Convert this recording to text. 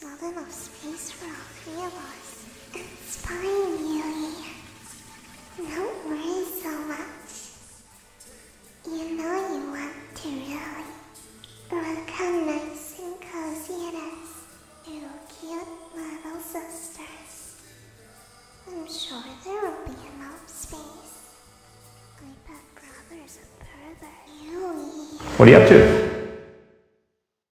There's not enough space for all three of us. It's fine, Yui. Don't worry so much. You know you want to really. Look how nice and cozy it is. Two cute little sisters. I'm sure there will be enough space. I bet brothers and further. Yui. What are you up to?